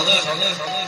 好的好的好的。